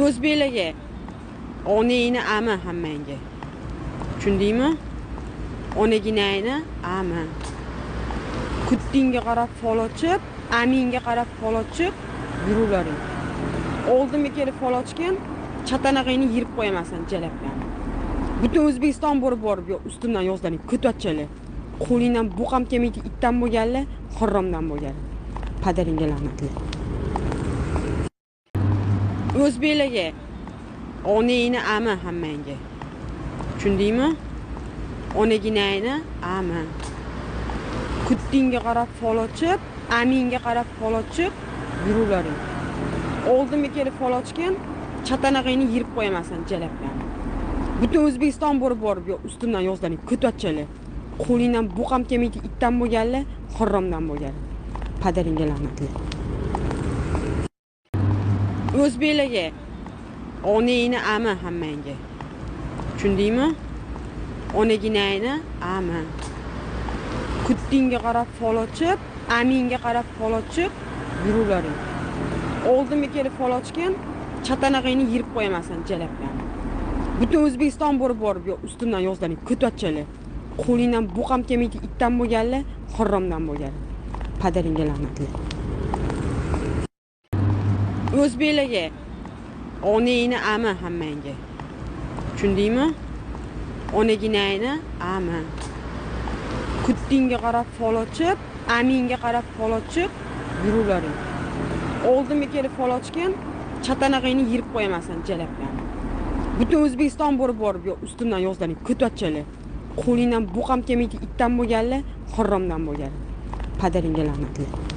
o'zbeklarga. Onangni ami hammangga. Tushundingmi? Onaginangni ami kuttingga qarab fol ochib amingga qarab fol ochib yuruvlaring. Oldimga kelib fol ochgin chatanag'ingni yirib qo'yamasan jalabdan butun o'zbekiston borib borib yo ustimdan yozlaring ko'tatchalar qo'lingdan bu ham kelmaydi itdan bo'lganlar haromdan bo'lganlar. Padaringga la'natlar o'zbeklarga. Onangni ami hammangga. Tushundingmi? Onaginangni ami kuttingga qarab fol ochib amingga qarab fol ochib yuruvlaring. Oldimga kelib fol ochgin chatanag'ingni yirib qo'yamasan jalabdan butun o'zbekiston borib borib yo ustimdan yozlaring ko'tatchalar qo'lingdan bu ham kelmaydi itdan bo'lganlar haromdan bo'lganlar. Padaringga la'natlar o'zbeklarga. Onangni ami hammangga. Tushundingmi? Onaginangni ami kuttingga qarab fol ochib amingga qarab fol ochib yuruvlaring. Oldimga kelib fol ochgin chatanag'ingni yirib qo'yamasan jalabdan. Butun o'zbekiston borib borib yo ustimdan yozlanib ko'tatchalar qo'lingdan bu ham kelmaydi itdan bo'lganlar haromdan bo'lganlar. Padaringga la'natlar. O'zbeklarga. Onangni ami hammangga. Tushundingmi? Onaginangni ami kuttingga qarab fol ochib amingga qarab fol ochib yuruvlaring. Oldimga kelib fol ochgin chatanag'ingni yirib qo'yamasin jalabdan. Butun o'zbekiston borib borib yo ustimdan yozlanib ko'tatchalar qo'lingdan bu ham kelmaydi itdan bo'lganlar haromdan bo'lganlar. Padaringga la'natlar